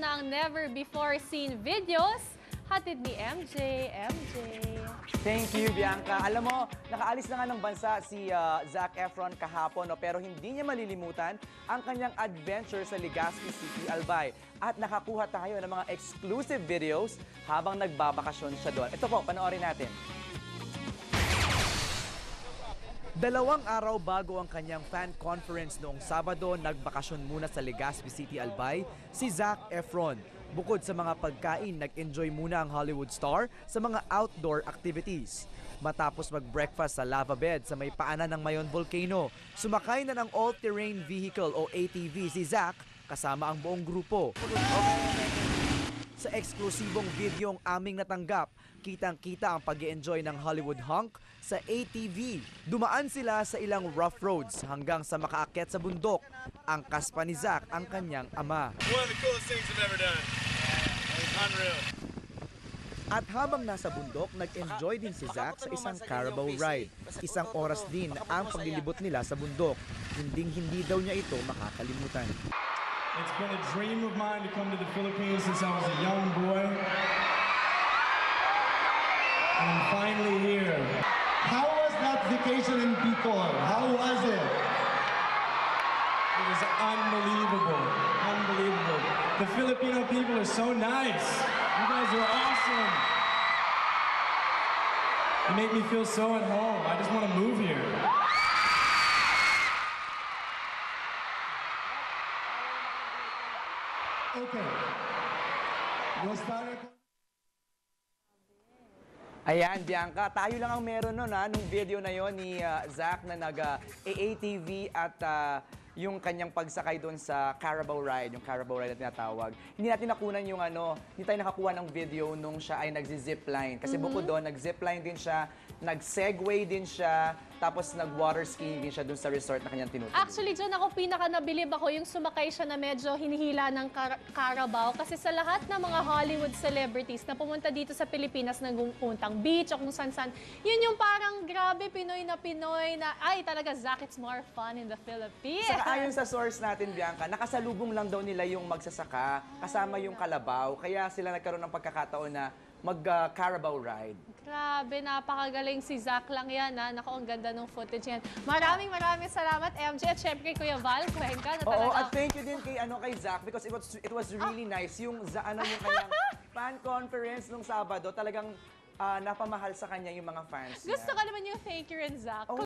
na ang never-before-seen videos. Hatid ni MJ. MJ. Thank you, Bianca. Alam mo, nakaalis na nga ng bansa si uh, Zac Efron kahapon, no? pero hindi niya malilimutan ang kanyang adventure sa Legazpi City, Albay. At nakakuha tayo ng mga exclusive videos habang nagbabakasyon siya doon. Ito po, panoorin natin. Dalawang araw bago ang kanyang fan conference noong Sabado, nagbakasyon muna sa Legazpi City, Albay, si Zac Efron. Bukod sa mga pagkain, nag-enjoy muna ang Hollywood star sa mga outdoor activities. Matapos mag-breakfast sa lava bed sa may paanan ng Mayon Volcano, sumakay na ng all-terrain vehicle o ATV si Zac kasama ang buong grupo. Sa eksklusibong videong aming natanggap, kitang-kita ang pag enjoy ng Hollywood hunk sa ATV. Dumaan sila sa ilang rough roads hanggang sa makaakyat sa bundok. Ang kaspa ni Zac ang kanyang ama. One of the coolest things I've ever done. Unreal. At habang nasa bundok, nag-enjoy din si Zac sa isang Carabao ride. Isang oras din ang paglilibot nila sa bundok. Hinding-hindi daw niya ito makakalimutan. It's been a dream of mine to come to the Philippines since I was a young boy. And I'm finally here. How was that vacation in Bicol? How was it? It was unbelievable. Unbelievable. The Filipino people are so nice. You guys are awesome. You make me feel so at home. I just want to move here. Okay. Start our... Ayan, Bianca, tayo lang ang meron nun ha, nung video na yon ni uh, Zac na nag-AATV at uh, yung kanyang pagsakay doon sa Carabao Ride, yung Carabao Ride na tinatawag. Hindi natin nakunan yung ano, hindi tayo nakakuha ng video nung siya ay nagzi-zipline. Kasi bukod doon, nag-zipline din siya, nag-segway din siya, tapos nag-water skiing din siya doon sa resort na kanyang tinutuloy. Actually, dyan ako pinaka nabilib ako yung sumakay siya na medyo hinihila ng kar- Carabao. Kasi sa lahat ng mga Hollywood celebrities na pumunta dito sa Pilipinas na puntang beach o kung san-san, yun yung parang grabe Pinoy na Pinoy na, ay talaga, Zac, it's more fun in the Philippines. Saka ayon sa source natin, Bianca, nakasalubong lang daw nila yung magsasaka kasama yung kalabaw. Kaya sila nagkaroon ng pagkakataon na mag-Carabao ride. Grabe, napakagaling si Zac lang yan. Ha? Naku, ang ganda ng footage yan. Maraming maraming salamat, MJ. At syempre, Kuya Val, Cuenca, na Oo, at thank you din kay ano kay Zac because it was it was really nice yung za, ano yung kanyang fan conference nung Sabado. Talagang ah, napamahal sa kanya yung mga fans niya. Gusto ka naman yung thank you rin, Zac. Oh,